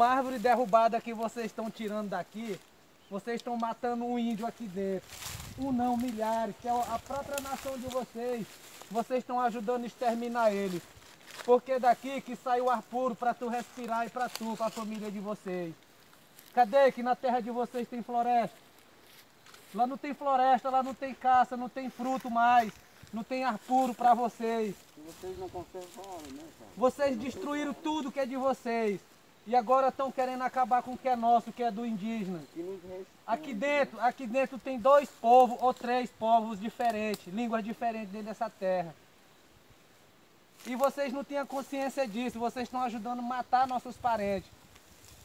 Uma árvore derrubada que vocês estão tirando daqui, vocês estão matando um índio aqui dentro. Um não, milhares, que é a própria nação de vocês. Vocês estão ajudando a exterminar eles. Porque daqui que sai o ar puro para tu respirar e para tu, para a família de vocês. Cadê que na terra de vocês tem floresta? Lá não tem floresta, lá não tem caça, não tem fruto mais. Não tem ar puro para vocês. Vocês não conservaram, né, cara? Vocês destruíram tudo que é de vocês. E agora estão querendo acabar com o que é nosso, que é do indígena. Aqui dentro, aqui dentro tem dois povos ou três povos diferentes, línguas diferentes dentro dessa terra. E vocês não tinham consciência disso, vocês estão ajudando a matar nossos parentes.